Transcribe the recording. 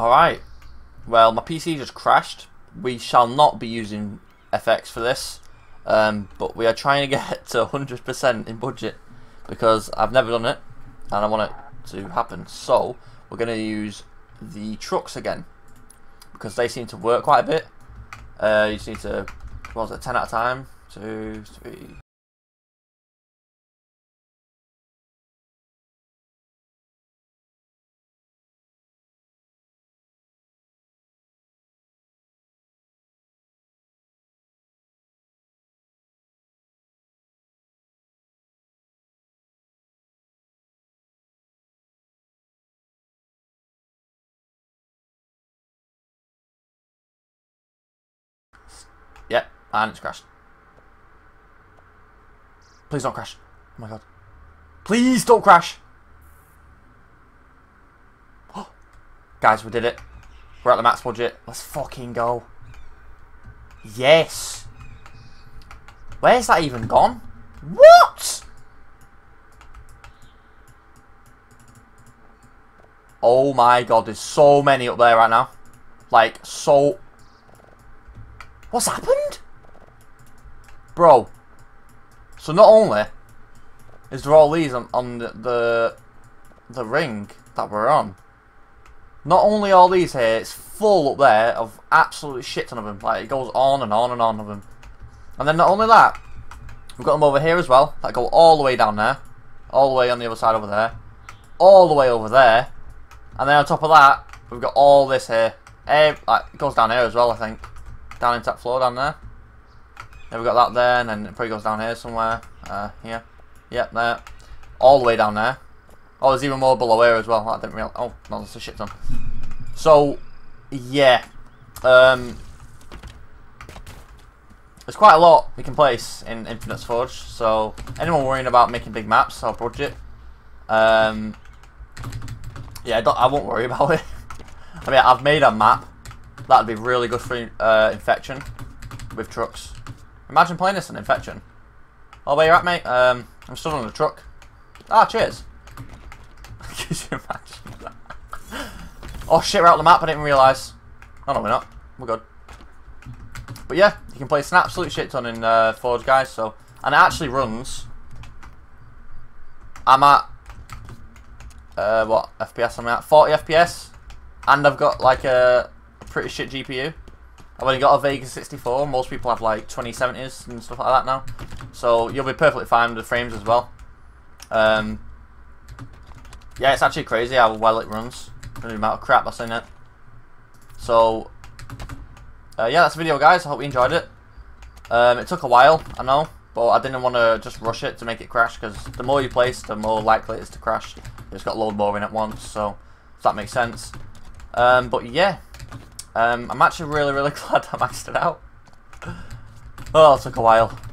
Alright. Well, my PC just crashed. We shall not be using FX for this. Um, but we are trying to get to 100% in budget. Because I've never done it. And I want it to happen. So, we're going to use the trucks again. Because they seem to work quite a bit. Uh, you just need to, what was it, 10 at a time? Two, three, Yep, and it's crashed. Please don't crash. Oh my god. Please don't crash! Oh. Guys, we did it. We're at the max budget. Let's fucking go. Yes! Where's that even gone? What? Oh my god, there's so many up there right now. Like, so What's happened? Bro. So not only is there all these on, on the, the, the ring that we're on, not only all these here, it's full up there of absolute shit ton of them. Like, it goes on and on and on of them. And then not only that, we've got them over here as well, that go all the way down there. All the way on the other side over there. All the way over there. And then on top of that, we've got all this here. Eh, it goes down here as well, I think down into that floor down there. Then we've got that there, and then it probably goes down here somewhere. Uh, here. Yep, there. All the way down there. Oh, there's even more below here as well. I didn't realize. Oh, no, there's a shit ton. So, yeah. Um, there's quite a lot we can place in Infinite's Forge. So, anyone worrying about making big maps or budget, um, yeah, I, I won't worry about it. I mean, I've made a map That'd be really good for uh, infection with trucks. Imagine playing this in infection. Oh, where you at, mate? Um, I'm still on the truck. Ah, cheers. Could you imagine that? oh shit, we're out the map. I didn't realise. Oh no, we're not. We're good. But yeah, you can play an absolute shit ton in uh, Forge, guys. So, and it actually runs. I'm at uh, what FPS? I'm at 40 FPS, and I've got like a pretty shit GPU. I've only got a Vega 64. Most people have like 2070s and stuff like that now. So you'll be perfectly fine with the frames as well. Um, yeah, it's actually crazy how well it runs. The amount of crap that's in it. So, uh, yeah, that's the video, guys. I hope you enjoyed it. Um, it took a while, I know, but I didn't want to just rush it to make it crash because the more you place, the more likely it is to crash. It's got load more in at once, so if that makes sense. Um, but yeah, um, I'm actually really, really glad I maxed it out. Oh, it took a while.